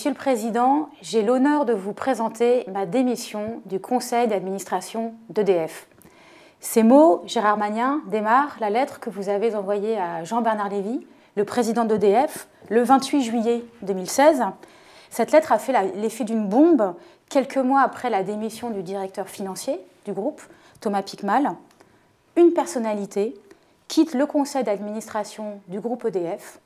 Monsieur le Président, j'ai l'honneur de vous présenter ma démission du conseil d'administration d'EDF. Ces mots, Gérard Magnin, démarrent la lettre que vous avez envoyée à Jean-Bernard Lévy, le président d'EDF, le 28 juillet 2016. Cette lettre a fait l'effet d'une bombe quelques mois après la démission du directeur financier du groupe, Thomas Picmal. Une personnalité quitte le conseil d'administration du groupe EDF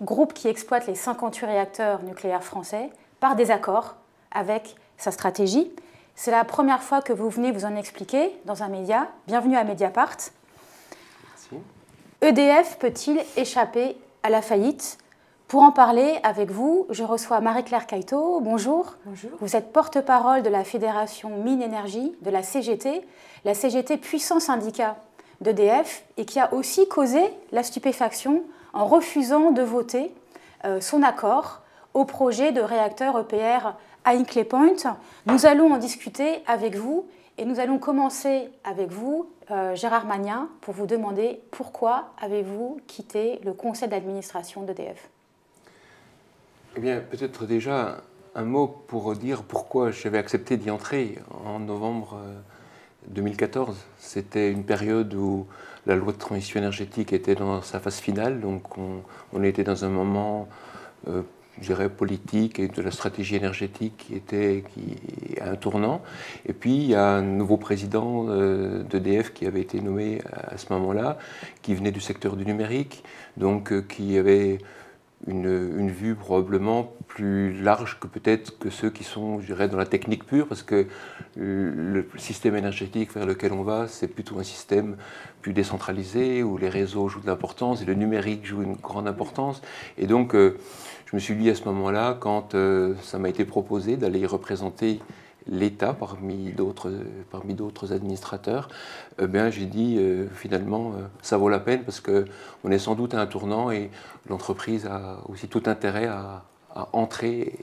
groupe qui exploite les 58 réacteurs nucléaires français, par désaccord avec sa stratégie. C'est la première fois que vous venez vous en expliquer dans un média. Bienvenue à Mediapart. Merci. EDF peut-il échapper à la faillite? Pour en parler avec vous, je reçois Marie-Claire Caïto. Bonjour. Bonjour. Vous êtes porte-parole de la Fédération Mine Énergie, de la CGT, la CGT puissant syndicat d'EDF et qui a aussi causé la stupéfaction en refusant de voter euh, son accord au projet de réacteur EPR à Hinkley Point. Nous allons en discuter avec vous et nous allons commencer avec vous, euh, Gérard Magnin, pour vous demander pourquoi avez-vous quitté le conseil d'administration d'EDF Eh bien, peut-être déjà un mot pour dire pourquoi j'avais accepté d'y entrer en novembre 2014. Euh, C'était une période où la loi de transition énergétique était dans sa phase finale, donc on, était dans un moment, euh, je dirais, politique et de la stratégie énergétique qui était qui, à un tournant. Et puis il y a un nouveau président euh, d'EDF qui avait été nommé à ce moment-là, qui venait du secteur du numérique, donc euh, qui avait une, vue probablement plus large que peut-être que ceux qui sont, je dirais, dans la technique pure, parce que le système énergétique vers lequel on va, c'est plutôt un système plus décentralisé, où les réseaux jouent de l'importance, et le numérique joue une grande importance. Et donc, euh, je me suis dit à ce moment-là, quand euh, ça m'a été proposé d'aller y représenter l'État parmi d'autres parmi d'autres administrateurs, eh bien j'ai dit euh, finalement euh, ça vaut la peine parce que on est sans doute à un tournant et l'entreprise a aussi tout intérêt à, entrer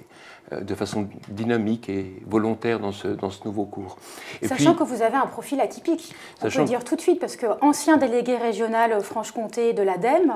euh, de façon dynamique et volontaire dans ce, dans ce nouveau cours. Sachant que vous avez un profil atypique, on peut dire tout de suite, parce que ancien délégué régional Franche-Comté de l'ADEME,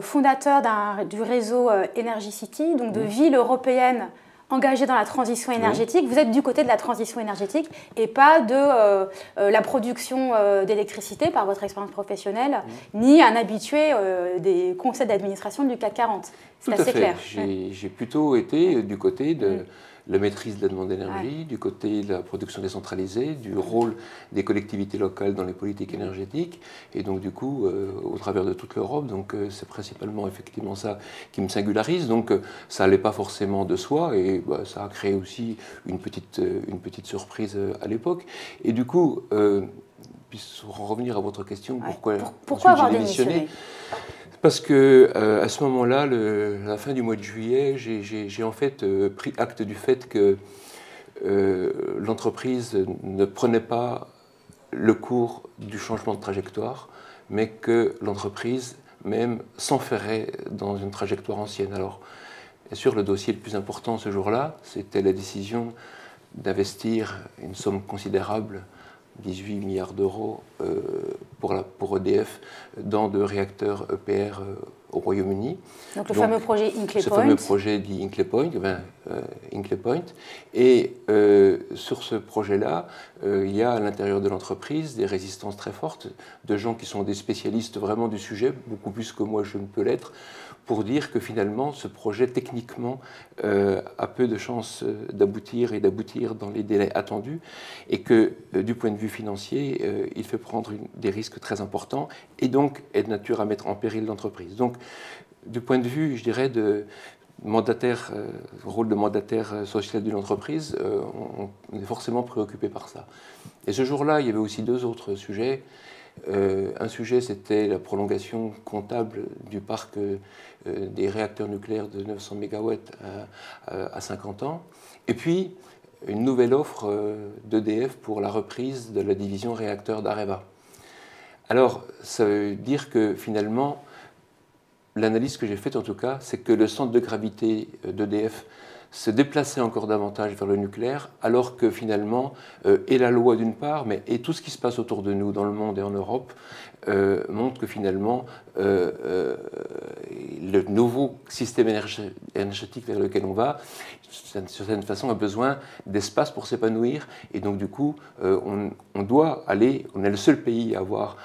fondateur du réseau Energy City, donc de ville européenne engagé dans la transition énergétique, vous êtes du côté de la transition énergétique et pas de euh, euh, la production euh, d'électricité par votre expérience professionnelle, ni un habitué des conseils d'administration du CAC 40. C'est assez clair. J'ai plutôt été du côté de la maîtrise de la demande d'énergie, du côté de la production décentralisée, du rôle des collectivités locales dans les politiques énergétiques, et donc du coup, euh, au travers de toute l'Europe. Donc euh, c'est principalement effectivement ça qui me singularise. Donc euh, ça n'allait pas forcément de soi, et bah, ça a créé aussi une petite, une petite surprise à l'époque. Et du coup, pour revenir à votre question, pourquoi, pourquoi avoir démissionné? Parce que euh, à ce moment-là, la fin du mois de juillet, j'ai en fait euh, pris acte du fait que euh, l'entreprise ne prenait pas le cours du changement de trajectoire, mais que l'entreprise même s'enferrait dans une trajectoire ancienne. Alors, bien sûr, le dossier le plus important ce jour-là, c'était la décision d'investir une somme considérable 18 milliards d'euros pour, pour EDF dans de réacteurs EPR euh, au Royaume-Uni. Donc le fameux projet Point. Ce fameux projet dit Inclay Point. Ben, euh, Point. Et sur ce projet-là, il y a à l'intérieur de l'entreprise des résistances très fortes de gens qui sont des spécialistes vraiment du sujet, beaucoup plus que moi je ne peux l'être, pour dire que finalement ce projet techniquement euh, a peu de chances euh, d'aboutir et d'aboutir dans les délais attendus et que euh, du point de vue financier, il fait prendre des risques très importants et donc est de nature à mettre en péril l'entreprise. Donc du point de vue, je dirais, de mandataire, rôle de mandataire social d'une entreprise, on, est forcément préoccupé par ça. Et ce jour-là, il y avait aussi deux autres sujets. un sujet, c'était la prolongation comptable du parc des réacteurs nucléaires de 900 MW à, 50 ans. Et puis, une nouvelle offre euh, d'EDF pour la reprise de la division réacteur d'Areva. Alors, ça veut dire que finalement, l'analyse que j'ai faite en tout cas, c'est que le centre de gravité euh, d'EDF se déplacer encore davantage vers le nucléaire, alors que finalement, euh, et la loi d'une part, mais et tout ce qui se passe autour de nous dans le monde et en Europe, euh, montre que finalement, euh, le nouveau système énergétique vers lequel on va, d'une certaine façon, a besoin d'espace pour s'épanouir. Et donc, du coup, on, on, doit aller, on est le seul pays à avoir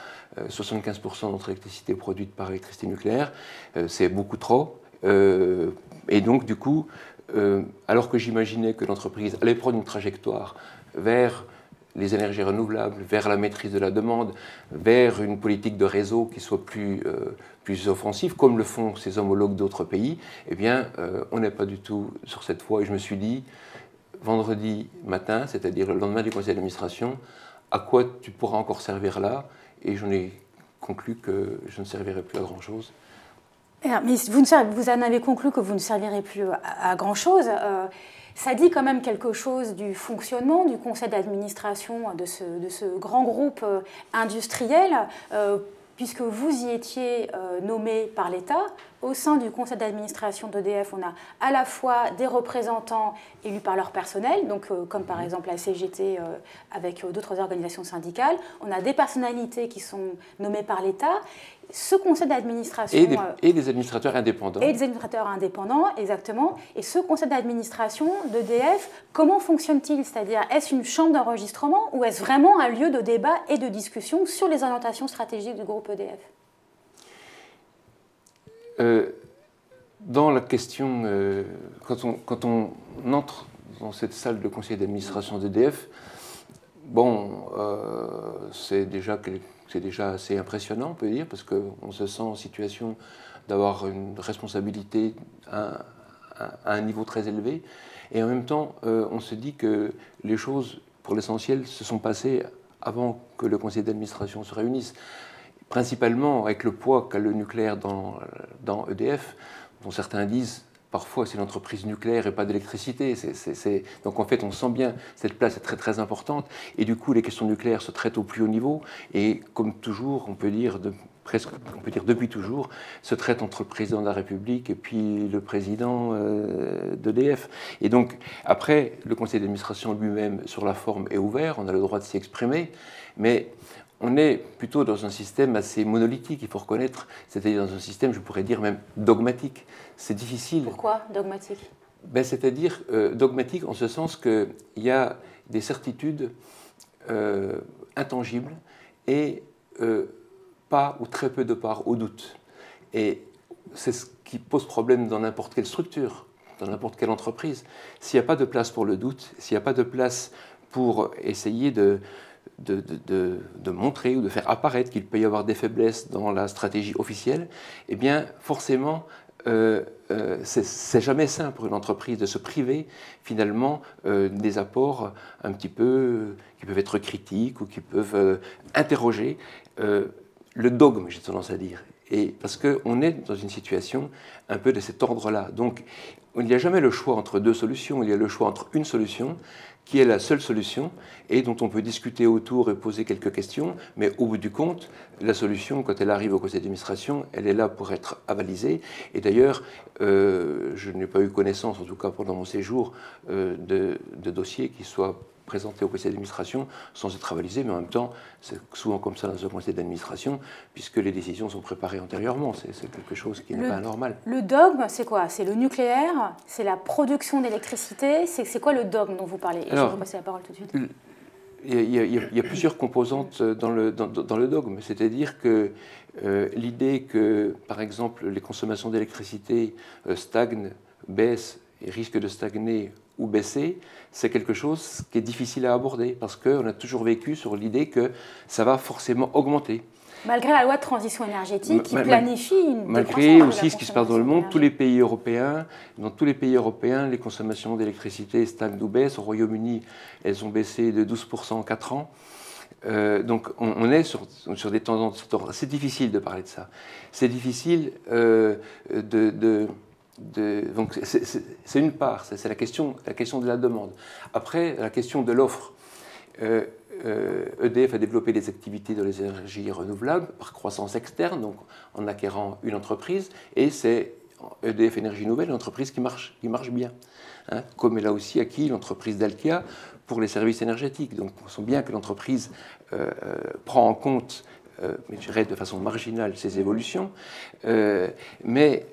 75% de notre électricité produite par électricité nucléaire. C'est beaucoup trop. et donc, du coup, euh, alors que j'imaginais que l'entreprise allait prendre une trajectoire vers les énergies renouvelables, vers la maîtrise de la demande, vers une politique de réseau qui soit plus, euh, plus offensive, comme le font ses homologues d'autres pays, eh bien, euh, on n'est pas du tout sur cette voie. Et je me suis dit, vendredi matin, c'est-à-dire le lendemain du conseil d'administration, à quoi tu pourras encore servir là? Et j'en ai conclu que je ne servirai plus à grand-chose. Mais vous, vous, en avez conclu que vous ne servirez plus à, grand-chose. Euh, ça dit quand même quelque chose du fonctionnement du conseil d'administration de ce, grand groupe euh, industriel, euh, puisque vous y étiez nommé par l'État. Au sein du conseil d'administration d'EDF, on a à la fois des représentants élus par leur personnel, donc comme par exemple la CGT avec d'autres organisations syndicales. On a des personnalités qui sont nommées par l'État ce conseil d'administration... Et, des administrateurs indépendants. Et des administrateurs indépendants, exactement. Et ce conseil d'administration d'EDF, comment fonctionne-t-il? C'est-à-dire, est-ce une chambre d'enregistrement ou est-ce vraiment un lieu de débat et de discussion sur les orientations stratégiques du groupe EDF euh, Dans la question, euh, quand, on, entre dans cette salle de conseil d'administration d'EDF, bon, euh, c'est déjà déjà assez impressionnant, on peut dire, parce qu'on se sent en situation d'avoir une responsabilité à, un niveau très élevé. Et en même temps, on se dit que les choses, pour l'essentiel, se sont passées avant que le conseil d'administration se réunisse. Principalement avec le poids qu'a le nucléaire dans, EDF, dont certains disent parfois c'est l'entreprise nucléaire et pas d'électricité. Donc en fait, on sent bien cette place est très très importante. Et du coup, les questions nucléaires se traitent au plus haut niveau. Et comme toujours, on peut dire de, presque, on peut dire depuis toujours, se traite entre le président de la République et puis le président euh, d'EDF. Et donc après, le conseil d'administration lui-même, sur la forme, est ouvert. On a le droit de s'y exprimer. Mais on est plutôt dans un système assez monolithique, il faut reconnaître, c'est-à-dire dans un système, je pourrais dire même dogmatique. C'est difficile. Pourquoi dogmatique? Ben, C'est-à-dire euh, dogmatique en ce sens qu'il y a des certitudes euh, intangibles et euh, pas ou très peu de part au doute. Et c'est ce qui pose problème dans n'importe quelle structure, dans n'importe quelle entreprise. S'il n'y a pas de place pour le doute, s'il n'y a pas de place pour essayer de de, montrer ou de faire apparaître qu'il peut y avoir des faiblesses dans la stratégie officielle, eh bien forcément, euh, euh, c'est jamais simple pour une entreprise de se priver finalement euh, des apports un petit peu qui peuvent être critiques ou qui peuvent interroger le dogme, j'ai tendance à dire. Et parce qu'on est dans une situation un peu de cet ordre-là. Donc, il n'y a jamais le choix entre deux solutions, il y a le choix entre une solution qui est la seule solution et dont on peut discuter autour et poser quelques questions, mais au bout du compte, la solution, quand elle arrive au conseil d'administration, elle est là pour être avalisée. Et d'ailleurs, euh, je n'ai pas eu connaissance, en tout cas pendant mon séjour, euh, de, de dossiers qui soient présenté au conseil d'administration sans être avalisé, mais en même temps, c'est souvent comme ça dans un conseil d'administration, puisque les décisions sont préparées antérieurement. C'est quelque chose qui n'est pas normal. Le dogme, c'est quoi? C'est le nucléaire? C'est la production d'électricité? C'est quoi le dogme dont vous parlez? Je vais vous passer la parole tout de suite. Il y, a, plusieurs composantes dans le, dans, le dogme, c'est-à-dire que euh, l'idée que, par exemple, les consommations d'électricité euh, stagnent, baissent et risquent de stagner ou baisser, c'est quelque chose qui est difficile à aborder parce qu'on a toujours vécu sur l'idée que ça va forcément augmenter. Malgré la loi de transition énergétique qui planifie une Malgré aussi ce qui se passe dans le monde, tous les pays européens, dans tous les pays européens, les consommations d'électricité stagnent ou baissent. Au Royaume-Uni, elles ont baissé de 12% en 4 ans. Euh, donc on, est sur, sur, des tendances. C'est difficile de parler de ça. C'est difficile euh, de donc c'est une part, c'est la question, la question de la demande. Après, la question de l'offre. EDF euh, euh, e a développé des activités dans les énergies renouvelables par croissance externe, donc en acquérant une entreprise, et c'est EDF Énergie Nouvelle, une entreprise qui marche, qui marche bien. Hein, comme elle a aussi acquis l'entreprise d'Alkia pour les services énergétiques. Donc on sent bien que l'entreprise euh, prend en compte, mais je dirais de façon marginale, ces évolutions. mais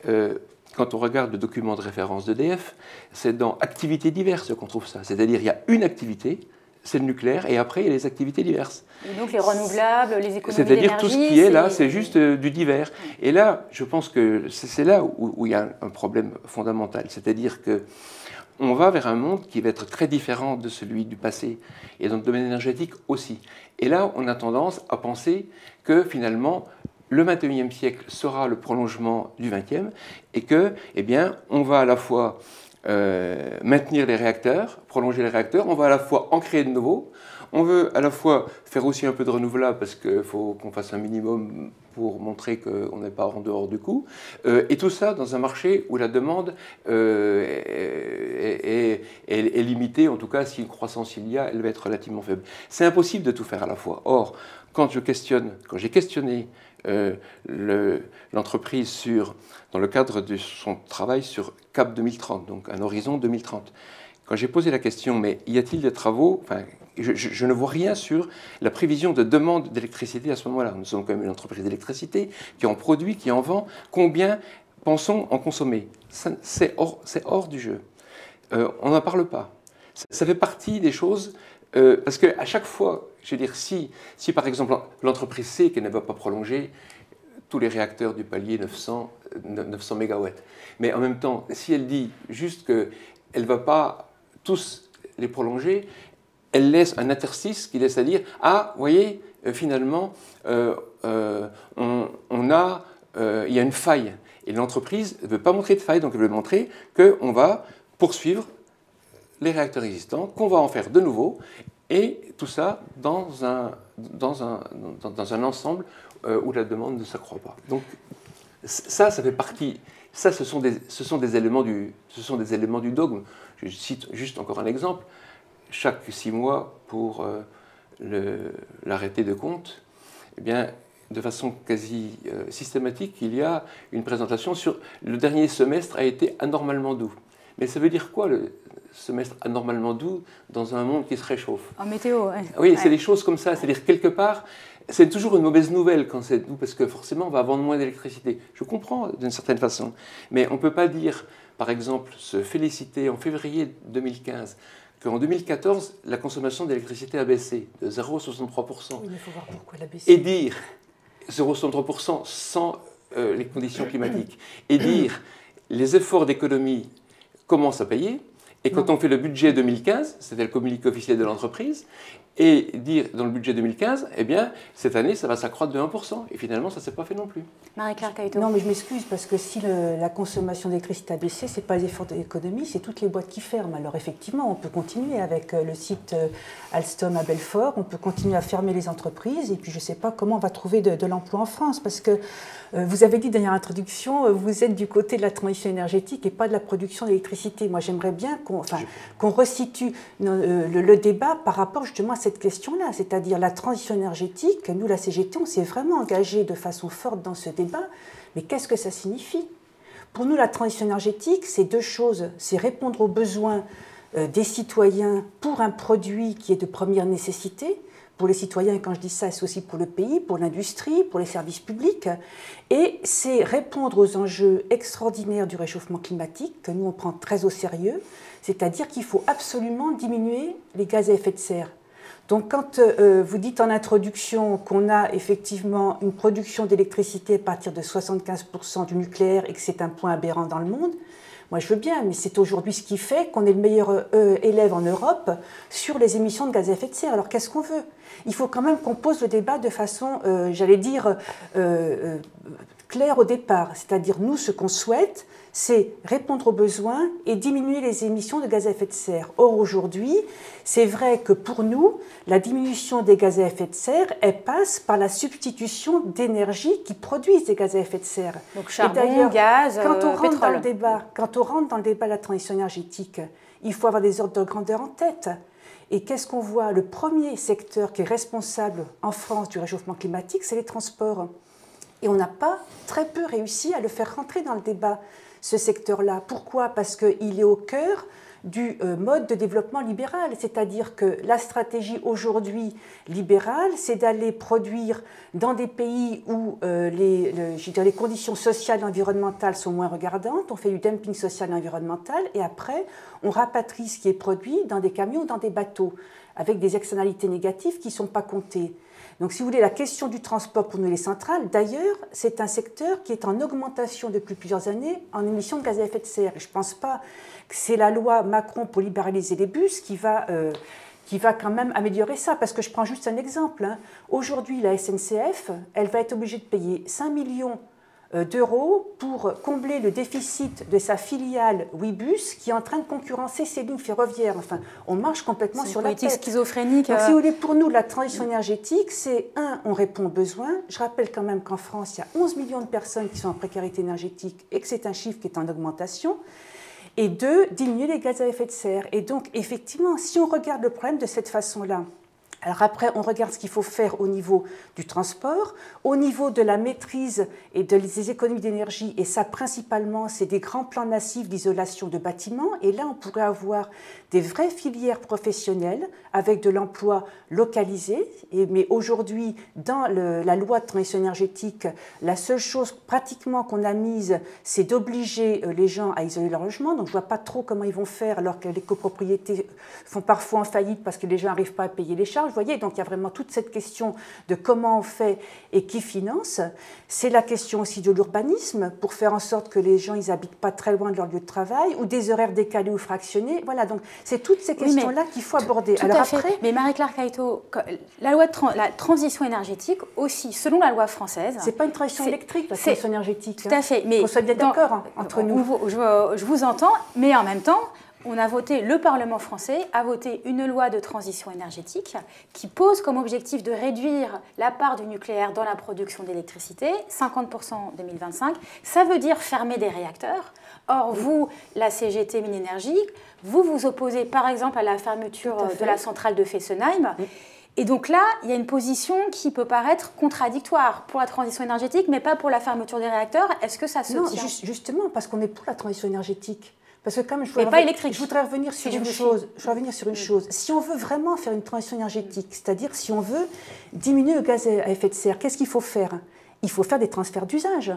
quand on regarde le document de référence d'EDF, c'est dans activités diverses qu'on trouve ça. C'est-à-dire il y a une activité, c'est le nucléaire, et après, il y a les activités diverses. Et donc les renouvelables, les économies C'est-à-dire tout ce qui est là, c'est juste euh, du divers. Et là, je pense que c'est là où, il y a un problème fondamental. C'est-à-dire que on va vers un monde qui va être très différent de celui du passé, et dans le domaine énergétique aussi. Et là, on a tendance à penser que finalement, le 21e siècle sera le prolongement du 20e, et que, eh bien, on va à la fois euh, maintenir les réacteurs, prolonger les réacteurs, on va à la fois en créer de nouveaux, on veut à la fois faire aussi un peu de renouvelable parce qu'il faut qu'on fasse un minimum pour montrer qu'on n'est pas en dehors du coup, euh, et tout ça dans un marché où la demande euh, est, est, limitée, en tout cas si une croissance il y a, elle va être relativement faible. C'est impossible de tout faire à la fois. Or, quand je questionne, quand j'ai questionné l'entreprise sur dans le cadre de son travail sur CAP 2030, donc un horizon 2030. Quand j'ai posé la question, mais y a-t-il des travaux enfin, je, ne vois rien sur la prévision de demande d'électricité à ce moment-là. Nous sommes quand même une entreprise d'électricité qui en produit, qui en vend. Combien pensons en consommer? C'est hors, hors, du jeu. Euh, on n'en parle pas. Ça, fait partie des choses, euh, parce qu'à chaque fois, je veux dire, si, si par exemple l'entreprise sait qu'elle ne va pas prolonger tous les réacteurs du palier 900, 900 MW. Mais en même temps, si elle dit juste qu'elle ne va pas tous les prolonger, elle laisse un interstice qui laisse à dire Ah, vous voyez, euh, finalement, euh, euh, on, a, il y a une faille. Et l'entreprise ne veut pas montrer de faille, donc elle veut montrer qu'on va poursuivre les réacteurs existants, qu'on va en faire de nouveaux, et tout ça dans un, ensemble euh, où la demande ne s'accroît pas. Donc ça, ça fait partie, ça ce sont des, ce sont des, éléments, du, ce sont des éléments du dogme. Je cite juste encore un exemple. Chaque six mois, pour euh, l'arrêté de compte, eh bien, de façon quasi euh, systématique, il y a une présentation sur le dernier semestre a été anormalement doux. Mais ça veut dire quoi le semestre anormalement doux dans un monde qui se réchauffe En météo, oui. Oui, c'est des choses comme ça. C'est-à-dire quelque part, c'est toujours une mauvaise nouvelle quand c'est doux, parce que forcément, on va vendre moins d'électricité. Je comprends d'une certaine façon. Mais on ne peut pas dire, par exemple, se féliciter en février 2015 qu'en 2014, la consommation d'électricité a baissé de 0,63%. il faut voir pourquoi elle a baissé. Et dire 0,63% sans euh, les conditions climatiques. Et dire les efforts d'économie commencent à payer. Et quand on fait le budget 2015, c'était le communiqué officiel de l'entreprise, et dire dans le budget 2015, eh bien, cette année, ça va s'accroître de 1%. Et finalement, ça ne s'est pas fait non plus. Marie-Claire Non, mais je m'excuse, parce que si la consommation d'électricité a baissé, ce n'est pas les efforts d'économie, c'est toutes les boîtes qui ferment. Alors effectivement, on peut continuer avec euh, le site euh, Alstom à Belfort, on peut continuer à fermer les entreprises, et puis je ne sais pas comment on va trouver de, l'emploi en France, parce que euh, vous avez dit dans introduction, vous êtes du côté de la transition énergétique et pas de la production d'électricité. Moi, j'aimerais bien qu'on enfin, resitue le, le, débat par rapport justement à cette question-là, c'est-à-dire la transition énergétique. Nous, la CGT, on s'est vraiment engagé de façon forte dans ce débat, mais qu'est-ce que ça signifie? Pour nous, la transition énergétique, c'est deux choses. C'est répondre aux besoins euh, des citoyens pour un produit qui est de première nécessité, pour les citoyens, et quand je dis ça, c'est aussi pour le pays, pour l'industrie, pour les services publics. Et c'est répondre aux enjeux extraordinaires du réchauffement climatique, que nous on prend très au sérieux, c'est-à-dire qu'il faut absolument diminuer les gaz à effet de serre. Donc quand euh, vous dites en introduction qu'on a effectivement une production d'électricité à partir de 75% du nucléaire et que c'est un point aberrant dans le monde, moi je veux bien, mais c'est aujourd'hui ce qui fait qu'on est le meilleur euh, élève en Europe sur les émissions de gaz à effet de serre. Alors qu'est-ce qu'on veut? Il faut quand même qu'on pose le débat de façon, euh, j'allais dire, claire au départ. C'est-à-dire nous, ce qu'on souhaite, c'est répondre aux besoins et diminuer les émissions de gaz à effet de serre. Or, aujourd'hui, c'est vrai que pour nous, la diminution des gaz à effet de serre, elle passe par la substitution d'énergie qui produisent des gaz à effet de serre. Donc charbon, gaz, quand on euh, rentre Dans le débat, quand on rentre dans le débat de la transition énergétique, il faut avoir des ordres de grandeur en tête. Et qu'est-ce qu'on voit? Le premier secteur qui est responsable en France du réchauffement climatique, c'est les transports. Et on n'a pas très peu réussi à le faire rentrer dans le débat. ce secteur-là. Pourquoi? Parce qu'il est au cœur du euh, mode de développement libéral, c'est-à-dire que la stratégie aujourd'hui libérale, c'est d'aller produire dans des pays où euh, les, les conditions sociales et environnementales sont moins regardantes, on fait du dumping social et environnemental, et après, on rapatrie ce qui est produit dans des camions, dans des bateaux, avec des externalités négatives qui ne sont pas comptées. Donc, si vous voulez, la question du transport pour nous est centrale. D'ailleurs, c'est un secteur qui est en augmentation depuis plusieurs années en émissions de gaz à effet de serre. Et je ne pense pas que c'est la loi Macron pour libéraliser les bus qui va, euh, qui va quand même améliorer ça. Parce que je prends juste un exemple. Hein. Aujourd'hui, la SNCF, elle va être obligée de payer 5 millions d'euros pour combler le déficit de sa filiale Webus qui est en train de concurrencer ses lignes ferroviaires. Enfin, on marche complètement sur la tête. schizophrénique. Donc, si euh. vous voulez, pour nous, la transition énergétique, c'est un, on répond aux besoins. Je rappelle quand même qu'en France, il y a 11 millions de personnes qui sont en précarité énergétique et que c'est un chiffre qui est en augmentation. Et deux, diminuer les gaz à effet de serre. Et donc, effectivement, si on regarde le problème de cette façon-là, alors après, on regarde ce qu'il faut faire au niveau du transport, au niveau de la maîtrise et des économies d'énergie, et ça principalement, c'est des grands plans massifs d'isolation de bâtiments, et là, on pourrait avoir des vraies filières professionnelles avec de l'emploi localisé, mais aujourd'hui, dans la loi de transition énergétique, la seule chose pratiquement qu'on a mise, c'est d'obliger euh, les gens à isoler leur logement, donc je ne vois pas trop comment ils vont faire alors que les copropriétés font parfois en faillite parce que les gens n'arrivent pas à payer les charges voyez, donc il y a vraiment toute cette question de comment on fait et qui finance. C'est la question aussi de l'urbanisme, pour faire en sorte que les gens, ils habitent pas très loin de leur lieu de travail, ou des horaires décalés ou fractionnés. Voilà, donc c'est toutes ces questions-là qu'il faut aborder. Tout Alors après, Mais Marie-Claire Caïto, la loi de la transition énergétique aussi, selon la loi française... C'est pas une transition électrique, la transition énergétique. Tout à hein. fait. Mais on soit bien d'accord hein, entre nous. je vous entends, mais en même temps, on a voté, le Parlement français a voté une loi de transition énergétique qui pose comme objectif de réduire la part du nucléaire dans la production d'électricité, 50% en 2025. Ça veut dire fermer des réacteurs. Or, vous, la CGT Minénergie, vous vous opposez par exemple à la fermeture de la centrale de Fessenheim. Et donc là, il y a une position qui peut paraître contradictoire pour la transition énergétique, mais pas pour la fermeture des réacteurs. Est-ce que ça se non, tient? Justement, parce qu'on est pour la transition énergétique. Parce que comme je voudrais, pas électrique. je voudrais revenir sur une chose. Je voudrais revenir sur une chose. Si on veut vraiment faire une transition énergétique, c'est-à-dire si on veut diminuer le gaz à effet de serre, qu'est-ce qu'il faut faire? Il faut faire des transferts d'usage.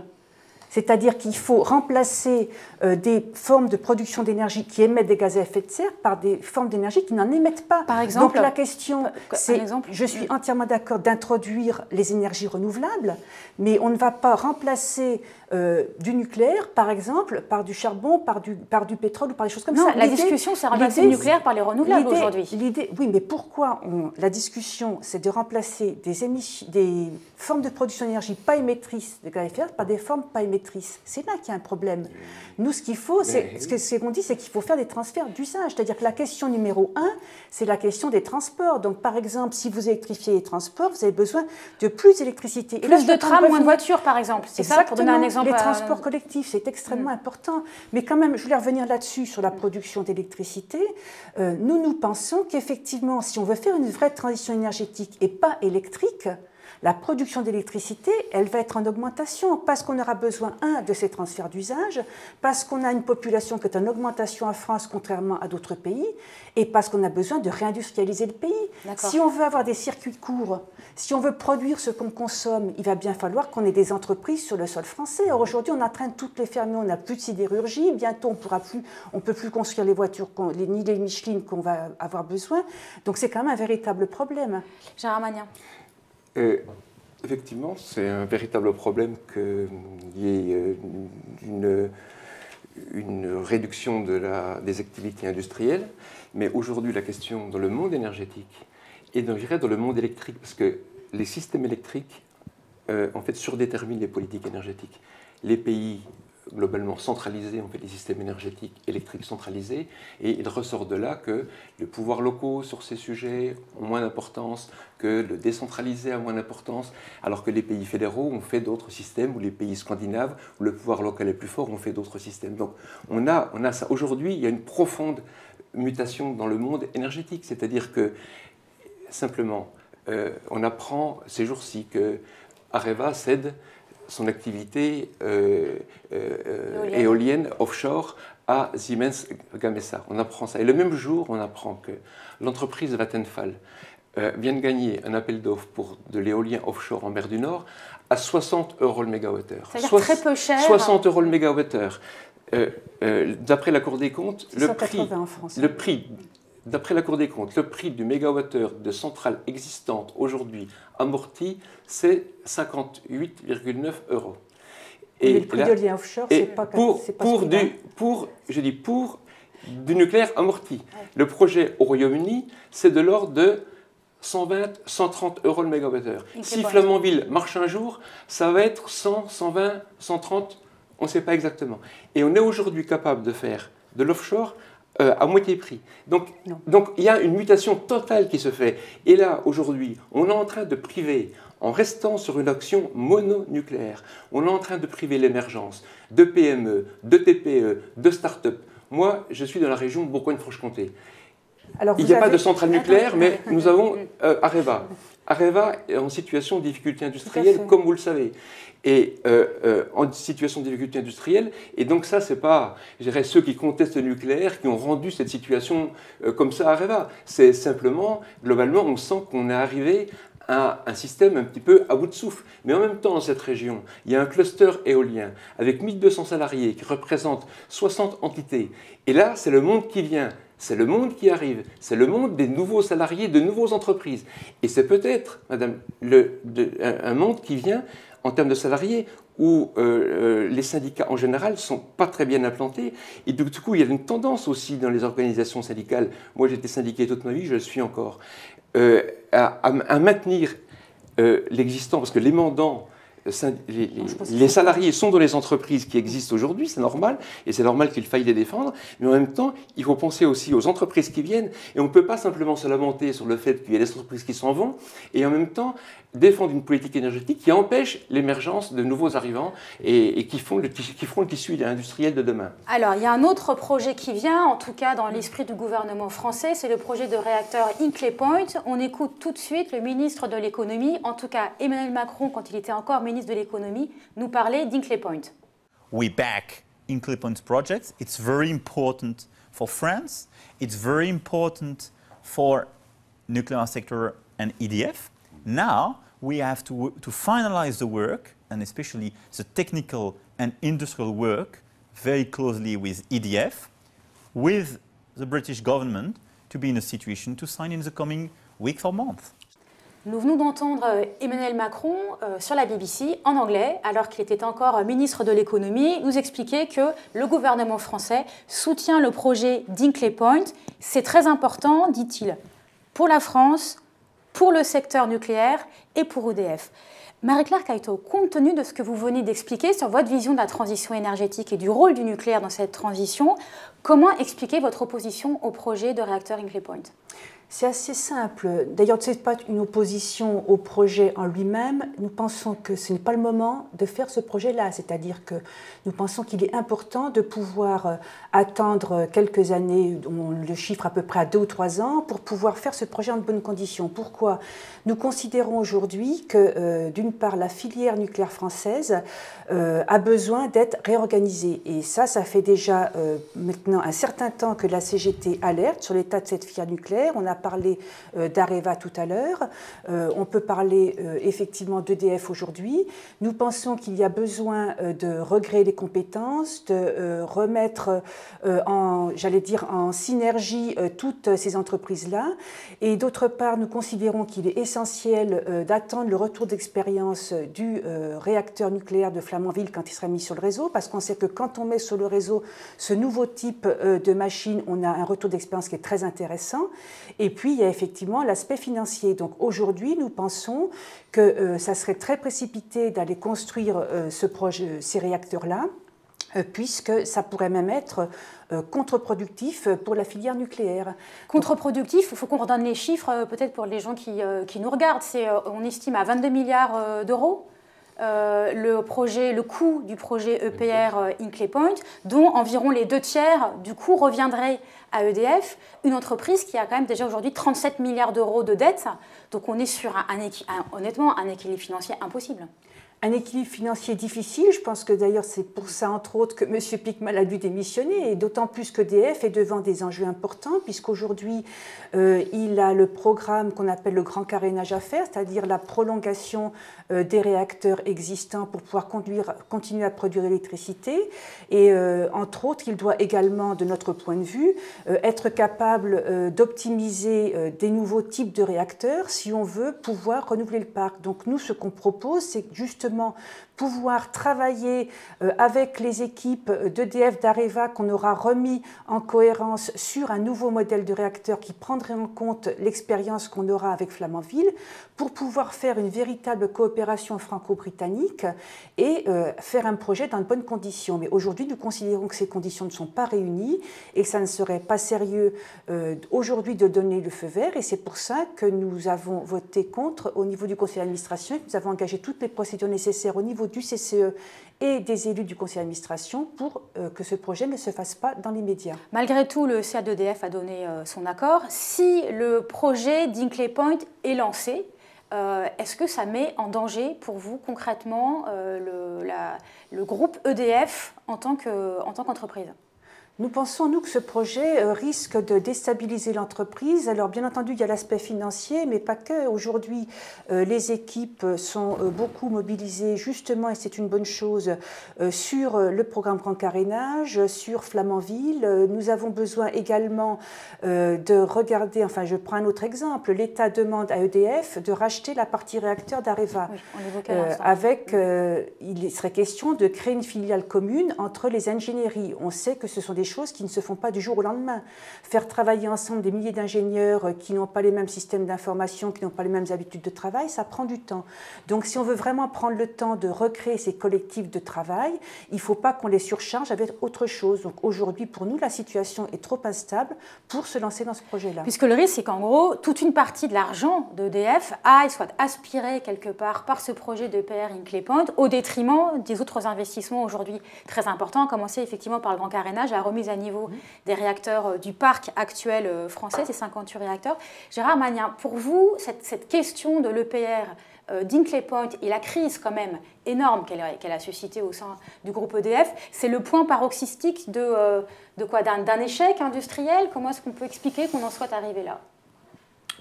C'est-à-dire qu'il faut remplacer euh, des formes de production d'énergie qui émettent des gaz à effet de serre par des formes d'énergie qui n'en émettent pas. Par exemple, Donc la question, c'est, je suis entièrement d'accord d'introduire les énergies renouvelables, mais on ne va pas remplacer euh, du nucléaire, par exemple, par du charbon, par du, par du pétrole ou par des choses comme ça. La discussion, c'est remplacer le nucléaire par les renouvelables aujourd'hui. L'idée, oui, mais pourquoi la discussion, c'est de remplacer des, émissions, des formes de production d'énergie pas émettrices de gaz à effet de serre par des formes pas émettrices C'est là qu'il y a un problème. Nous, ce qu'il faut, c'est, ce qu'on dit, c'est qu'il faut faire des transferts d'usage. C'est-à-dire que la question numéro un, c'est la question des transports. Donc, par exemple, si vous électrifiez les transports, vous avez besoin de plus d'électricité. Plus de trams, moins de voitures, par exemple. C'est ça, pour donner un exemple les transports collectifs, c'est extrêmement mm. important. Mais quand même, je voulais revenir là-dessus, sur la production d'électricité. Euh, nous, nous pensons qu'effectivement, si on veut faire une vraie transition énergétique et pas électrique, la production d'électricité, elle va être en augmentation parce qu'on aura besoin, un, de ces transferts d'usage, parce qu'on a une population qui est en augmentation en France contrairement à d'autres pays, et parce qu'on a besoin de réindustrialiser le pays. Si on veut avoir des circuits courts, si on veut produire ce qu'on consomme, il va bien falloir qu'on ait des entreprises sur le sol français. Or, aujourd'hui, on est en train de toutes les fermer, on n'a plus de sidérurgie, bientôt on pourra plus, on peut plus construire les voitures, les, ni les Michelin qu'on va avoir besoin. Donc c'est quand même un véritable problème. Gérard Magnin. Euh, effectivement, c'est un véritable problème qu'il y ait euh, une, réduction de la, des activités industrielles. Mais aujourd'hui, la question dans le monde énergétique et dans, dans le monde électrique, parce que les systèmes électriques, euh, en fait, surdéterminent les politiques énergétiques. Les pays globalement centralisé, on fait des systèmes énergétiques électriques centralisés, et il ressort de là que les pouvoirs locaux sur ces sujets ont moins d'importance, que le décentralisé a moins d'importance, alors que les pays fédéraux ont fait d'autres systèmes, ou les pays scandinaves, où le pouvoir local est plus fort, ont fait d'autres systèmes. Donc on a, on a ça. Aujourd'hui, il y a une profonde mutation dans le monde énergétique, c'est-à-dire que simplement, euh, on apprend ces jours-ci que Areva cède son activité éolienne offshore à Siemens Gamesa. On apprend ça. Et le même jour, on apprend que l'entreprise Vattenfall vient de gagner un appel d'offres pour de l'éolien offshore en mer du Nord à 60 euros le mégawattheure. C'est très peu cher. 60 euros le mégawattheure. Euh, euh, d'après la Cour des comptes, le prix, le prix, d'après la Cour des comptes, le prix du mégawattheure de centrale existante aujourd'hui amorti, c'est 58,9 euros. Et le prix de l'éolien offshore, c'est pas pour, pas pour du, pour, je dis pour du nucléaire amorti. Le projet au Royaume-Uni, c'est de l'ordre de 120, 130 euros le mégawattheure. Si Flamanville marche un jour, ça va être 100, 120, 130 on ne sait pas exactement. Et on est aujourd'hui capable de faire de l'offshore euh, à moitié prix. Donc, donc il y a une mutation totale qui se fait. Et là, aujourd'hui, on est en train de priver, en restant sur une action mononucléaire, on est en train de priver l'émergence de PME, de TPE, de start-up. Moi, je suis dans la région Bourgogne-Franche-Comté. il n'y a pas de centrale nucléaire, mais nous avons euh, Areva. Areva est en situation de difficulté industrielle, comme vous le savez et euh, euh, en situation de difficulté industrielle. Et donc ça, c'est pas, je dirais, ceux qui contestent le nucléaire qui ont rendu cette situation euh, comme ça à Reva. C'est simplement, globalement, on sent qu'on est arrivé à un système un petit peu à bout de souffle. Mais en même temps, dans cette région, il y a un cluster éolien avec 1200 salariés qui représentent 60 entités. Et là, c'est le monde qui vient. C'est le monde qui arrive, c'est le monde des nouveaux salariés, de nouvelles entreprises. Et c'est peut-être, madame, un monde qui vient en termes de salariés où euh, euh, les syndicats en général sont pas très bien implantés. Et du coup, il y a une tendance aussi dans les organisations syndicales, moi j'étais syndiqué toute ma vie, je le suis encore, euh, à, maintenir l'existant, parce que les mandants les, salariés sont dans les entreprises qui existent aujourd'hui, c'est normal, et c'est normal qu'il faille les défendre, mais en même temps, il faut penser aussi aux entreprises qui viennent, et on ne peut pas simplement se lamenter sur le fait qu'il y a des entreprises qui s'en vont, et en même temps défendre une politique énergétique qui empêche l'émergence de nouveaux arrivants et, qui, font le, qui feront le tissu industriel de demain. Alors, il y a un autre projet qui vient, en tout cas dans l'esprit du gouvernement français, c'est le projet de réacteur Hinkley Point. On écoute tout de suite le ministre de l'économie, en tout cas Emmanuel Macron, quand il était encore ministre de l'économie, nous parler d'Inkley Point. We back Inclay Point projects. It's very important for France. It's very important for nuclear sector and EDF. Now we have to, to finalize the work, and especially the technical and industrial work, very closely with EDF, with the British government to be in a situation to sign in the coming weeks or months. Nous venons d'entendre euh, Emmanuel Macron euh, sur la BBC en anglais, alors qu'il était encore ministre de l'économie, nous expliquer que le gouvernement français soutient le projet d'Inkley Point. C'est très important, dit-il, pour la France, pour le secteur nucléaire et pour EDF. Marie-Claire Caïto, compte tenu de ce que vous venez d'expliquer sur votre vision de la transition énergétique et du rôle du nucléaire dans cette transition, comment expliquer votre opposition au projet de réacteur Inkley Point? C'est assez simple. D'ailleurs, ce n'est pas une opposition au projet en lui-même. Nous pensons que ce n'est pas le moment de faire ce projet-là. C'est-à-dire que nous pensons qu'il est important de pouvoir euh, attendre quelques années, on le chiffre à peu près à deux ou trois ans, pour pouvoir faire ce projet en de bonnes conditions. Pourquoi? Nous considérons aujourd'hui que, euh, d'une part, la filière nucléaire française euh, a besoin d'être réorganisée. Et ça, ça fait déjà maintenant un certain temps que la CGT alerte sur l'état de cette filière nucléaire. On a parlé euh, d'Areva tout à l'heure, euh, on peut parler euh, effectivement d'EDF aujourd'hui. Nous pensons qu'il y a besoin de regréer les compétences, de remettre en, j'allais dire, en synergie toutes ces entreprises-là. Et d'autre part, nous considérons qu'il est essentiel d'attendre le retour d'expérience du réacteur nucléaire de Flamanville quand il sera mis sur le réseau, parce qu'on sait que quand on met sur le réseau ce nouveau type de machine, on a un retour d'expérience qui est très intéressant. Puis, il y a effectivement l'aspect financier. Donc aujourd'hui, nous pensons que euh, ça serait très précipité d'aller construire euh, ce projet, ces réacteurs-là euh, puisque ça pourrait même être contre-productif pour la filière nucléaire. Contre-productif, il faut qu'on redonne les chiffres peut-être pour les gens qui, qui nous regardent. on estime à 22 milliards d'euros le, projet, le coût du projet EPR Inclay Point, dont environ les deux tiers du coût reviendraient à EDF, une entreprise qui a quand même déjà aujourd'hui 37 milliards d'euros de dettes. Donc on est sur un, honnêtement un équilibre financier impossible un équilibre financier difficile. Je pense que d'ailleurs c'est pour ça, entre autres, que M. Pickman a dû démissionner, et d'autant plus que DF est devant des enjeux importants, puisqu'aujourd'hui, euh, il a le programme qu'on appelle le grand carénage à faire, c'est-à-dire la prolongation euh, des réacteurs existants pour pouvoir conduire, continuer à produire l'électricité. Et euh, entre autres, il doit également, de notre point de vue, être capable d'optimiser des nouveaux types de réacteurs si on veut pouvoir renouveler le parc. Donc nous, ce qu'on propose, c'est justement justement pouvoir travailler euh, avec les équipes d'EDF d'Areva qu'on aura remis en cohérence sur un nouveau modèle de réacteur qui prendrait en compte l'expérience qu'on aura avec Flamanville pour pouvoir faire une véritable coopération franco-britannique et euh, faire un projet dans de bonnes conditions. Mais aujourd'hui, nous considérons que ces conditions ne sont pas réunies et que ça ne serait pas sérieux euh, aujourd'hui de donner le feu vert. Et c'est pour ça que nous avons voté contre au niveau du conseil d'administration et que nous avons engagé toutes les procédures nécessaires au niveau du CCE et des élus du conseil d'administration pour euh, que ce projet ne se fasse pas dans l'immédiat. Malgré tout, le CA2DF a donné euh, son accord. Si le projet d'Inkley Point est lancé, euh, est-ce que ça met en danger pour vous concrètement le, groupe EDF en tant qu'entreprise? Nous pensons, nous, que ce projet euh, risque de déstabiliser l'entreprise. Alors, bien entendu, il y a l'aspect financier, mais pas que. Aujourd'hui, euh, les équipes sont euh, beaucoup mobilisées, justement, et c'est une bonne chose, sur le programme Grand Carénage, sur Flamanville. Nous avons besoin également de regarder, enfin, je prends un autre exemple, l'État demande à EDF de racheter la partie réacteur d'Areva. avec, il serait question de créer une filiale commune entre les ingénieries. On sait que ce sont des choses qui ne se font pas du jour au lendemain. Faire travailler ensemble des milliers d'ingénieurs euh, qui n'ont pas les mêmes systèmes d'information, qui n'ont pas les mêmes habitudes de travail, ça prend du temps. Donc si on veut vraiment prendre le temps de recréer ces collectifs de travail, il ne faut pas qu'on les surcharge avec autre chose. Donc aujourd'hui, pour nous, la situation est trop instable pour se lancer dans ce projet-là. Puisque le risque, c'est qu'en gros, toute une partie de l'argent d'EDF aille soit aspirée quelque part par ce projet de PR Inclay Point au détriment des autres investissements aujourd'hui très importants, à commencer effectivement par le grand carénage, la mise à niveau des réacteurs euh, du parc actuel euh, français, ces 58 réacteurs. Gérard Magnin, pour vous, cette, question de l'EPR euh, d'Inkley Point et la crise quand même énorme qu'elle a suscité au sein du groupe EDF, c'est le point paroxystique de, quoi? D'un échec industriel? Comment est-ce qu'on peut expliquer qu'on en soit arrivé là?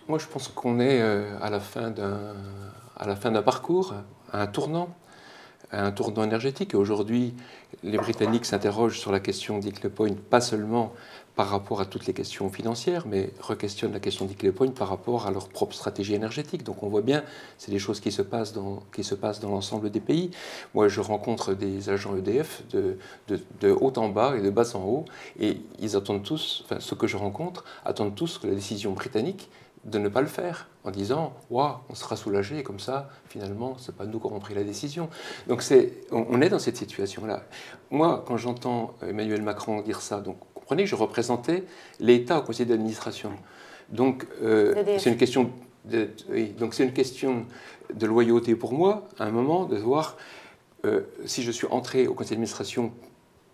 Moi, je pense qu'on est à la fin d'un parcours, à un tournant un tournant énergétique. Aujourd'hui, les Britanniques s'interrogent sur la question d'Hickley Point, pas seulement par rapport à toutes les questions financières, mais requestionnent la question d'Hickley Point par rapport à leur propre stratégie énergétique. Donc on voit bien, c'est des choses qui se passent dans, dans l'ensemble des pays. Moi, je rencontre des agents EDF de, de, haut en bas et de bas en haut, et ils attendent tous, enfin ceux que je rencontre, attendent tous que la décision britannique de ne pas le faire en disant waouh on sera soulagé comme ça finalement c'est pas nous qui aurons pris la décision donc c'est on, est dans cette situation là moi quand j'entends Emmanuel Macron dire ça donc comprenez que je représentais l'État au conseil d'administration. Donc euh, c'est une question de, donc c'est une question de loyauté pour moi à un moment de voir euh, si je suis entré au conseil d'administration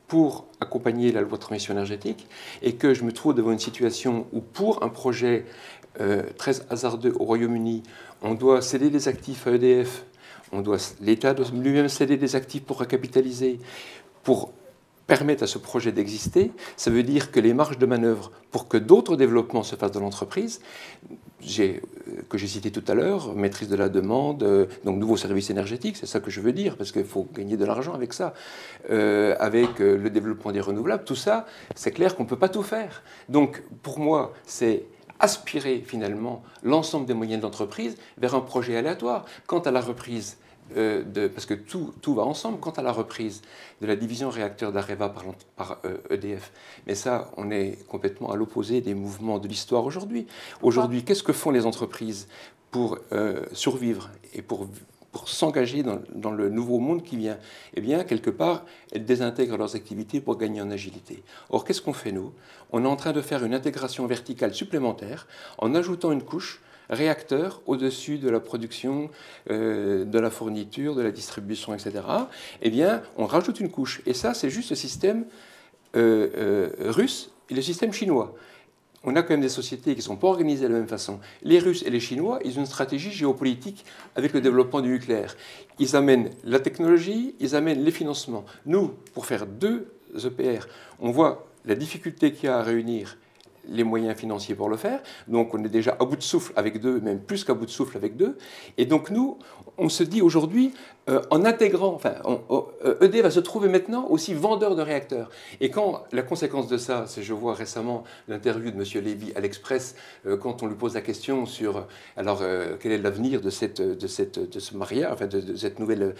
pour accompagner la loi de transition énergétique et que je me trouve devant une situation où pour un projet euh, très hasardeux au Royaume-Uni, on doit céder des actifs à EDF, doit, l'État doit lui-même céder des actifs pour recapitaliser, pour permettre à ce projet d'exister, ça veut dire que les marges de manœuvre pour que d'autres développements se fassent dans l'entreprise, euh, que j'ai cité tout à l'heure, maîtrise de la demande, euh, donc nouveaux services énergétiques, c'est ça que je veux dire, parce qu'il faut gagner de l'argent avec ça, avec le développement des renouvelables, tout ça, c'est clair qu'on ne peut pas tout faire. Donc pour moi, c'est aspirer finalement l'ensemble des moyens d'entreprise vers un projet aléatoire. Quant à la reprise, euh, de, parce que tout, va ensemble, quant à la reprise de la division réacteur d'Areva par, par EDF, euh, e mais ça, on est complètement à l'opposé des mouvements de l'histoire aujourd'hui. Aujourd'hui, qu'est-ce que font les entreprises pour euh, survivre et pour pour s'engager dans, le nouveau monde qui vient, eh bien, quelque part, elles désintègrent leurs activités pour gagner en agilité. Or, qu'est-ce qu'on fait, nous? On est en train de faire une intégration verticale supplémentaire en ajoutant une couche réacteur au-dessus de la production, euh, de la fourniture, de la distribution, etc. Eh bien, on rajoute une couche. Et ça, c'est juste le système euh, euh, russe et le système chinois. On a quand même des sociétés qui ne sont pas organisées de la même façon. Les Russes et les Chinois, ils ont une stratégie géopolitique avec le développement du nucléaire. Ils amènent la technologie, ils amènent les financements. Nous, pour faire deux EPR, on voit la difficulté qu'il y a à réunir les moyens financiers pour le faire. Donc on est déjà à bout de souffle avec deux, même plus qu'à bout de souffle avec deux. Et donc nous, on se dit aujourd'hui, euh, en intégrant, enfin, ED euh, e va se trouver maintenant aussi vendeur de réacteurs. Et quand la conséquence de ça, c'est, je vois récemment l'interview de M. Lévy à l'Express, euh, quand on lui pose la question sur, alors, quel est l'avenir de, cette, de, cette, de ce mariage, enfin, de, cette nouvelle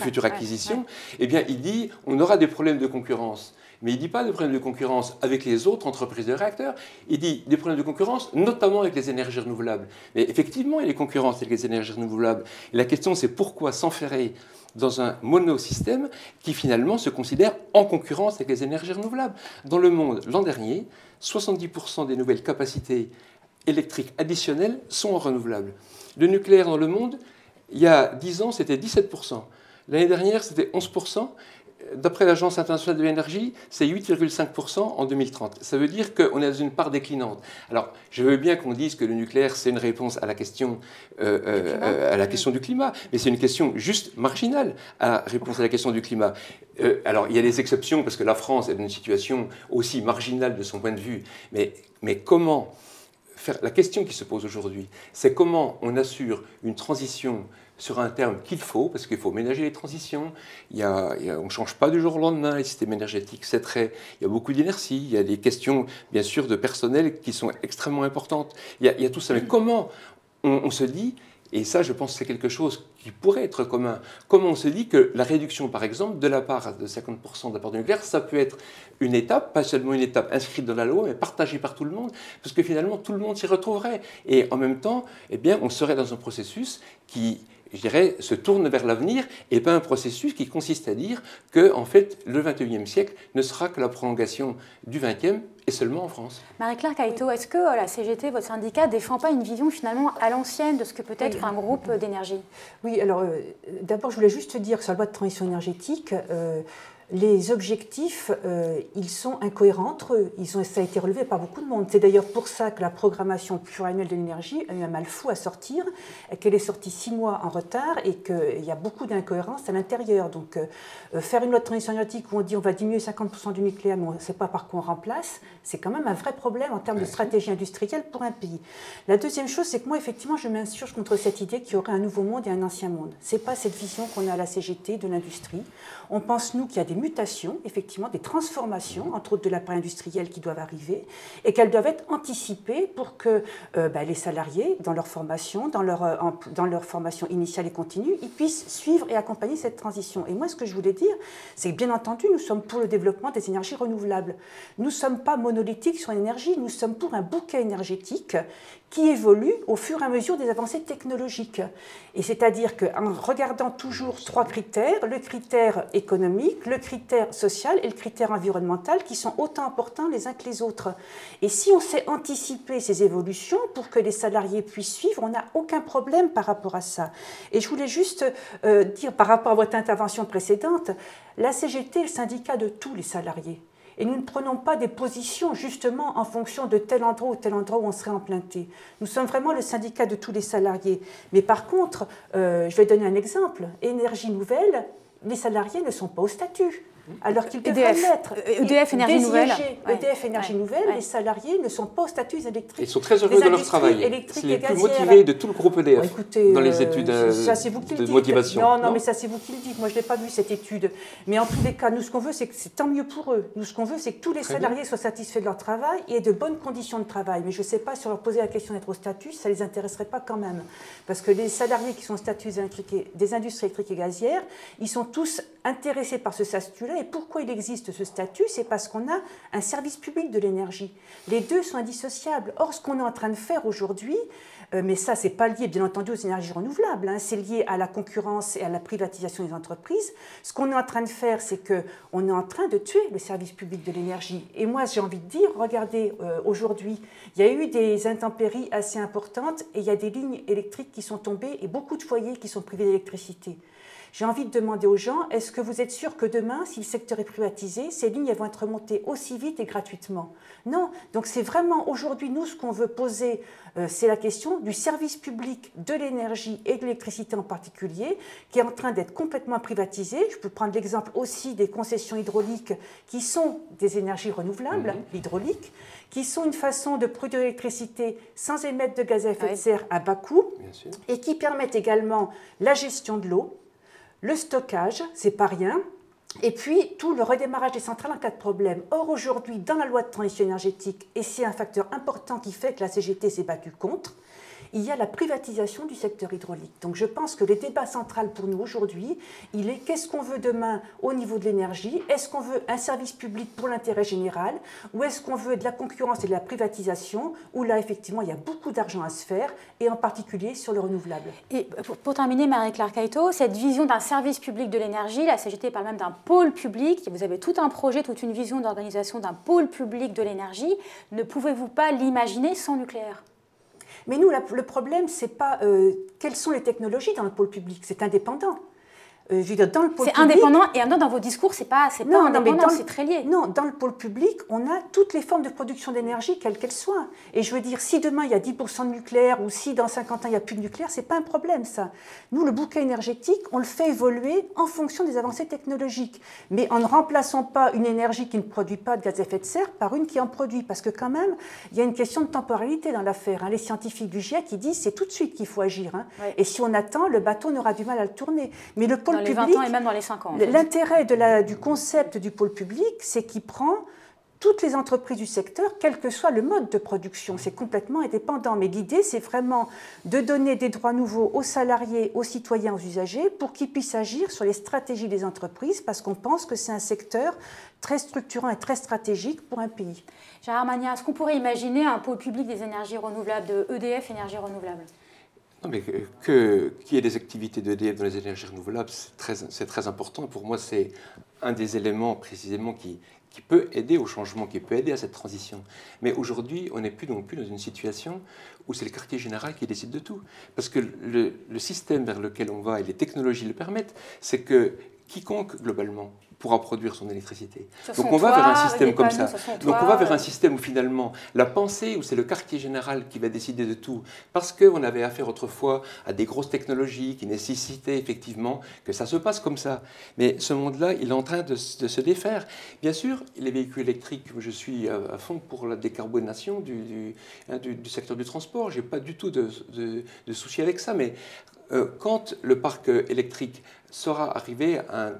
future, acquisition, eh bien, il dit, on aura des problèmes de concurrence mais il ne dit pas de problèmes de concurrence avec les autres entreprises de réacteurs, il dit des problèmes de concurrence notamment avec les énergies renouvelables. Mais effectivement, il y a des avec les énergies renouvelables. La question, c'est pourquoi s'enferrer dans un monosystème qui finalement se considère en concurrence avec les énergies renouvelables? Dans le monde, l'an dernier, 70% des nouvelles capacités électriques additionnelles sont en renouvelables. Le nucléaire dans le monde, il y a 10 ans, c'était 17%. L'année dernière, c'était 11% d'après l'Agence internationale de l'énergie, c'est 8,5% en 2030. Ça veut dire qu'on est dans une part déclinante. Alors, je veux bien qu'on dise que le nucléaire, c'est une réponse à la question, euh, euh, à la question du climat, mais c'est une question juste marginale à la réponse à la question du climat. Euh, alors, il y a des exceptions, parce que la France est dans une situation aussi marginale de son point de vue, mais, mais comment faire... La question qui se pose aujourd'hui, c'est comment on assure une transition sur un terme qu'il faut, parce qu'il faut ménager les transitions. Il y a, on ne change pas du jour au lendemain les systèmes énergétiques. C'est très, il y a beaucoup d'inertie. Il y a des questions, bien sûr, de personnel qui sont extrêmement importantes. Il y a, tout ça. Mais comment on, se dit, et ça, je pense que c'est quelque chose qui pourrait être commun. Comment on se dit que la réduction, par exemple, de la part de 50% de l'apport du nucléaire, ça peut être une étape, pas seulement une étape inscrite dans la loi, mais partagée par tout le monde, parce que finalement, tout le monde s'y retrouverait. Et en même temps, eh bien, on serait dans un processus qui je dirais, se tourne vers l'avenir et pas un processus qui consiste à dire que, en fait, le 21e siècle ne sera que la prolongation du 20e et seulement en France. Marie-Claire Caïto, est-ce que euh, la CGT, votre syndicat, défend pas une vision finalement à l'ancienne de ce que peut être un groupe d'énergie? Oui, alors euh, d'abord, je voulais juste dire que sur la loi de transition énergétique, euh, les objectifs, euh, ils sont incohérents entre eux. Ils ont, ça a été relevé par beaucoup de monde. C'est d'ailleurs pour ça que la programmation pluriannuelle de l'énergie a eu un mal fou à sortir, qu'elle est sortie six mois en retard et qu'il y a beaucoup d'incohérences à l'intérieur. Donc, euh, faire une loi de transition énergétique où on dit on va diminuer 50% du nucléaire, mais on ne sait pas par quoi on remplace, c'est quand même un vrai problème en termes de stratégie industrielle pour un pays. La deuxième chose, c'est que moi, effectivement, je m'insurge contre cette idée qu'il y aurait un nouveau monde et un ancien monde. Ce n'est pas cette vision qu'on a à la CGT de l'industrie. On pense, nous, qu'il y a des mutations, effectivement, des transformations, entre autres de l'appareil industriel, qui doivent arriver, et qu'elles doivent être anticipées pour que euh, bah, les salariés, dans leur formation, dans leur, euh, dans leur formation initiale et continue, ils puissent suivre et accompagner cette transition. Et moi, ce que je voulais dire, c'est que, bien entendu, nous sommes pour le développement des énergies renouvelables. Nous ne sommes pas monolithiques sur l'énergie, nous sommes pour un bouquet énergétique qui évolue au fur et à mesure des avancées technologiques. Et c'est-à-dire qu'en regardant toujours trois critères, le critère économique, le critère social et le critère environnemental, qui sont autant importants les uns que les autres. Et si on sait anticiper ces évolutions pour que les salariés puissent suivre, on n'a aucun problème par rapport à ça. Et je voulais juste euh, dire par rapport à votre intervention précédente, la CGT est le syndicat de tous les salariés. Et nous ne prenons pas des positions justement en fonction de tel endroit ou tel endroit où on serait implanté. Nous sommes vraiment le syndicat de tous les salariés. Mais par contre, euh, je vais donner un exemple. Énergie nouvelle, les salariés ne sont pas au statut alors qu'ils devraient l'être. EDF Énergie Nouvelle. EDF Énergie Nouvelle, les salariés ne sont pas au statut électriques. Ils sont très heureux de leur travail. C'est les plus motivés de tout le groupe EDF dans les euh, études euh, de motivation. Non, non, mais ça c'est vous qui le dites. Moi je n'ai pas vu cette étude. Mais en tous les cas, nous ce qu'on veut, c'est que c'est tant mieux pour eux. Nous ce qu'on veut, c'est que tous les salariés soient satisfaits de leur travail et aient de bonnes conditions de travail. Mais je ne sais pas si on leur posait la question d'être au statut, ça ne les intéresserait pas quand même. Parce que les salariés qui sont au statut des industries électriques et gazières, ils sont tous intéressés par ce Et pourquoi il existe ce statut? C'est parce qu'on a un service public de l'énergie. Les deux sont indissociables. Or, ce qu'on est en train de faire aujourd'hui, euh, mais ça, c'est pas lié, bien entendu, aux énergies renouvelables. Hein, c'est lié à la concurrence et à la privatisation des entreprises. Ce qu'on est en train de faire, c'est que on est en train de tuer le service public de l'énergie. Et moi, j'ai envie de dire, regardez, euh, aujourd'hui, il y a eu des intempéries assez importantes et il y a des lignes électriques qui sont tombées et beaucoup de foyers qui sont privés d'électricité. J'ai envie de demander aux gens, est-ce que vous êtes sûr que demain, si le secteur est privatisé, ces lignes elles vont être montées aussi vite et gratuitement? Non. Donc c'est vraiment aujourd'hui, nous, ce qu'on veut poser, euh, c'est la question du service public de l'énergie et de l'électricité en particulier, qui est en train d'être complètement privatisé. Je peux prendre l'exemple aussi des concessions hydrauliques qui sont des énergies renouvelables, mhm. hydrauliques, qui sont une façon de produire l'électricité sans émettre de gaz à effet de serre à bas coût, et qui permettent également la gestion de l'eau, le stockage, c'est pas rien, et puis tout le redémarrage des centrales en cas de problème. Or aujourd'hui, dans la loi de transition énergétique, et c'est un facteur important qui fait que la CGT s'est battue contre, il y a la privatisation du secteur hydraulique. Donc je pense que le débat central pour nous aujourd'hui, il est qu'est-ce qu'on veut demain au niveau de l'énergie? Est-ce qu'on veut un service public pour l'intérêt général? Ou est-ce qu'on veut de la concurrence et de la privatisation? Où là, effectivement, il y a beaucoup d'argent à se faire, et en particulier sur le renouvelable. Et pour, terminer, Marie-Claire Caïto, cette vision d'un service public de l'énergie, la CGT parle même d'un pôle public, vous avez tout un projet, toute une vision d'organisation d'un pôle public de l'énergie. Ne pouvez-vous pas l'imaginer sans nucléaire? Mais nous, le problème, c'est pas euh, quelles sont les technologies dans le pôle public, c'est indépendant. Euh, c'est indépendant et dans vos discours, c'est pas, c'est pas indépendant, c'est très lié. Non, dans le pôle public, on a toutes les formes de production d'énergie, quelles qu'elles soient. Et je veux dire, si demain il y a 10% de nucléaire ou si dans 50 ans il n'y a plus de nucléaire, c'est pas un problème ça. Nous, le bouquet énergétique, on le fait évoluer en fonction des avancées technologiques, mais en ne remplaçant pas une énergie qui ne produit pas de gaz à effet de serre par une qui en produit, parce que quand même, il y a une question de temporalité dans l'affaire. Hein. Les scientifiques du GIEC, ils disent c'est tout de suite qu'il faut agir. Hein. Et si on attend, le bateau n'aura du mal à le tourner. Mais le pôle dans les 20 ans et même dans les 5 ans. L'intérêt du concept du pôle public, c'est qu'il prend toutes les entreprises du secteur, quel que soit le mode de production. C'est complètement indépendant. Mais l'idée, c'est vraiment de donner des droits nouveaux aux salariés, aux citoyens, aux usagers, pour qu'ils puissent agir sur les stratégies des entreprises, parce qu'on pense que c'est un secteur très structurant et très stratégique pour un pays. Gérard Magna, est-ce qu'on pourrait imaginer un pôle public des énergies renouvelables, de EDF Énergie Renouvelable non, mais qu'il y ait des activités d'EDF dans les énergies renouvelables, c'est très, important. Pour moi, c'est un des éléments précisément qui, peut aider au changement, qui peut aider à cette transition. Mais aujourd'hui, on n'est plus non plus dans une situation où c'est le quartier général qui décide de tout. Parce que le système vers lequel on va et les technologies le permettent, c'est que quiconque, globalement, pourra produire son électricité. Donc on va vers un système comme ça. Donc on va vers un système où finalement la pensée, où c'est le quartier général qui va décider de tout, parce qu'on avait affaire autrefois à des grosses technologies qui nécessitaient effectivement que ça se passe comme ça. Mais ce monde-là, il est en train de, se défaire. Bien sûr, les véhicules électriques, je suis à, fond pour la décarbonation du, hein, secteur du transport, je n'ai pas du tout de, de, souci avec ça, mais euh, quand le parc électrique sera arrivé à un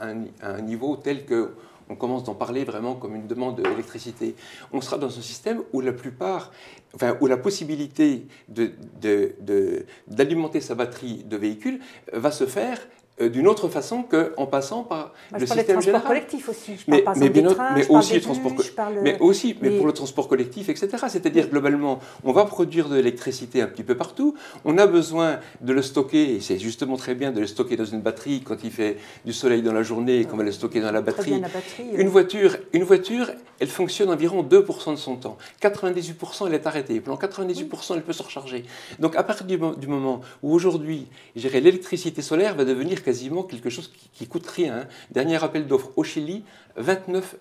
un, niveau tel que on commence d'en parler vraiment comme une demande d'électricité. On sera dans un système où la plupart, enfin, où la possibilité d'alimenter de, sa batterie de véhicule va se faire d'une autre façon qu'en passant par le système général. collectif aussi. Je mais, mais, bien mais aussi transport, mais aussi, mais, pour le transport collectif, etc. C'est-à-dire globalement, on va produire de l'électricité un petit peu partout. On a besoin de le stocker, et c'est justement très bien de le stocker dans une batterie quand il fait du soleil dans la journée et qu'on va le stocker dans la batterie. une voiture, une voiture, elle fonctionne environ 2% de son temps. 98% elle est arrêtée. Pendant 98% elle peut se recharger. Donc à partir du, moment où aujourd'hui, l'électricité solaire va devenir quasiment quelque chose qui, coûte rien. Hein. Dernier appel d'offres au Chili, 29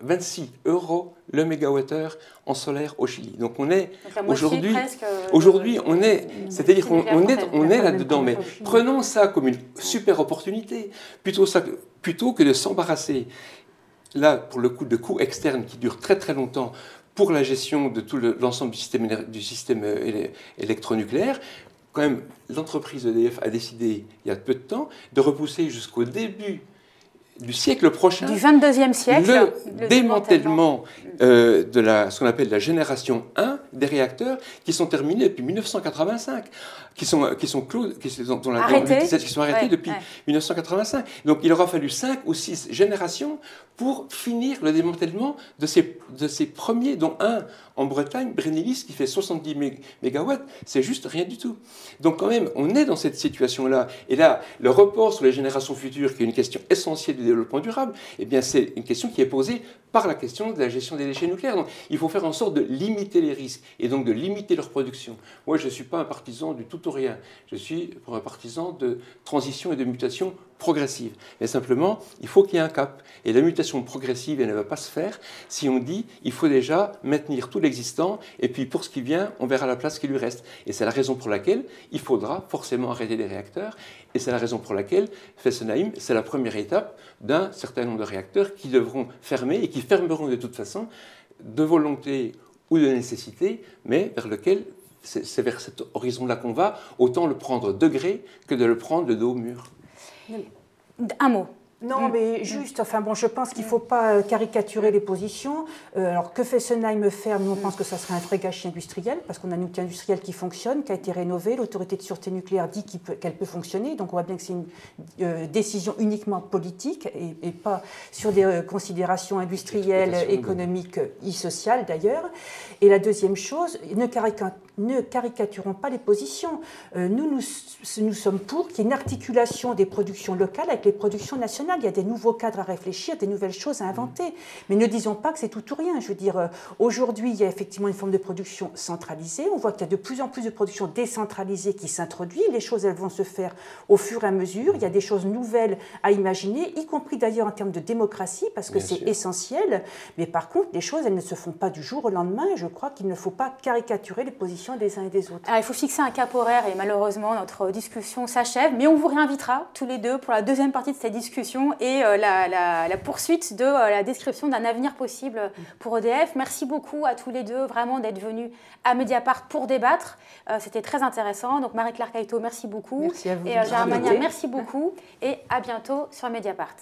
26 euros le mégawattheure en solaire au Chili. Donc on est aujourd'hui, euh, aujourd'hui on est, c'est-à-dire qu'on on est, on est là-dedans. Mais prenons ça comme une super opportunité, plutôt, ça, plutôt que de s'embarrasser là pour le coup de coûts externes qui durent très très longtemps pour la gestion de tout l'ensemble du système, du système euh, électronucléaire, quand même, l'entreprise EDF a décidé, il y a peu de temps, de repousser jusqu'au début du siècle prochain. Du 22e siècle. Le, démantèlement euh, de la, ce qu'on appelle la génération 1 des réacteurs qui sont terminés depuis 1985, qui sont, qui sont, clos, qui sont, dans la, arrêtés. qui sont arrêtés depuis 1985. Donc il aura fallu 5 ou 6 générations pour finir le démantèlement de ces, de ces premiers, dont un en Bretagne, Brennilis, qui fait 70 MW, c'est juste rien du tout. Donc quand même, on est dans cette situation-là. Et là, le report sur les générations futures, qui est une question essentielle du développement durable, eh bien c'est une question qui est posée par la question de la gestion des déchets nucléaires. Donc il faut faire en sorte de limiter les risques. et donc de limiter leur production. Moi, je ne suis pas un partisan du tout ou rien. Je suis un partisan de transition et de mutation progressive. Mais simplement, il faut qu'il y ait un cap. Et la mutation progressive, elle ne va pas se faire si on dit il faut déjà maintenir tout l'existant et puis pour ce qui vient, on verra la place qui lui reste. Et c'est la raison pour laquelle il faudra forcément arrêter les réacteurs. Et c'est la raison pour laquelle Fessenheim, c'est la première étape d'un certain nombre de réacteurs qui devront fermer et qui fermeront de toute façon de volonté ou de nécessité, mais vers lequel c'est vers cet horizon-là qu'on va, autant le prendre degré que de le prendre de dos au mur. Un mot. Non, mm. mais juste, enfin bon, je pense qu'il ne faut pas euh, caricaturer les positions. Euh, alors que Fessenheim ferme, nous on mm. pense que ça serait un vrai gâchis industriel, parce qu'on a un outil industriel qui fonctionne, qui a été rénové, l'autorité de sûreté nucléaire dit qu'elle peut, fonctionner, donc on voit bien que c'est une euh, décision uniquement politique et, pas sur des considérations industrielles, économiques et sociales d'ailleurs. Et la deuxième chose, ne, ne caricaturons pas les positions. nous, nous, nous sommes pour qu'il y ait une articulation des productions locales avec les productions nationales il y a des nouveaux cadres à réfléchir, des nouvelles choses à inventer. Mais ne disons pas que c'est tout ou rien. Je veux dire, euh, aujourd'hui, il y a effectivement une forme de production centralisée. On voit qu'il y a de plus en plus de production décentralisée qui s'introduit. Les choses, elles vont se faire au fur et à mesure. Il y a des choses nouvelles à imaginer, y compris d'ailleurs en termes de démocratie, parce que c'est essentiel. Mais par contre, les choses, elles ne se font pas du jour au lendemain. Et je crois qu'il ne faut pas caricaturer les positions des uns et des autres. Alors, il faut fixer un cap horaire et malheureusement, notre discussion s'achève. Mais on vous réinvitera tous les deux pour la deuxième partie de cette discussion et euh, la, poursuite de euh, la description d'un avenir possible pour EDF. Merci beaucoup à tous les deux vraiment d'être venus à Mediapart pour débattre. Euh, c'était très intéressant. Donc Marie-Claire Caïto, merci beaucoup. Merci à vous. Et Gérard Magnin, merci beaucoup. Et à bientôt sur Mediapart.